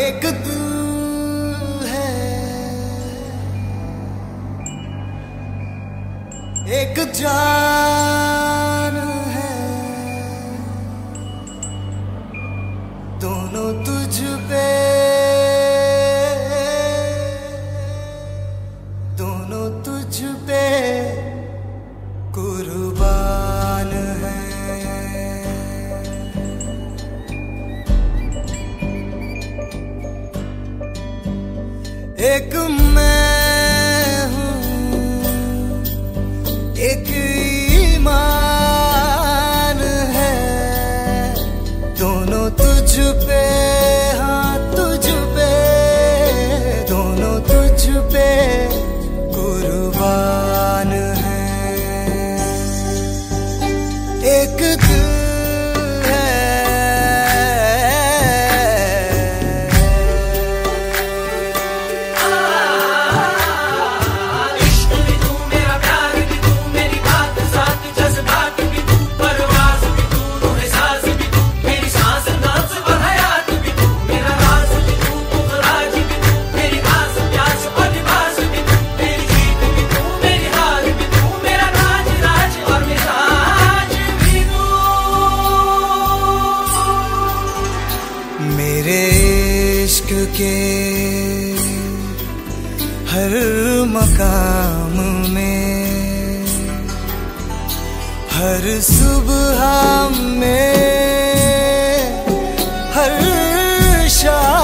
एक तू है। एक जान है। दोनों तुझ एक मैं हूँ, एक ईमान है। दोनों तुझ पे हाँ तुझ पे। दोनों तुझ पे कुर्बान है। एक दिल तेरे इश्क के हर मकाम में हर सुबह में हर शाम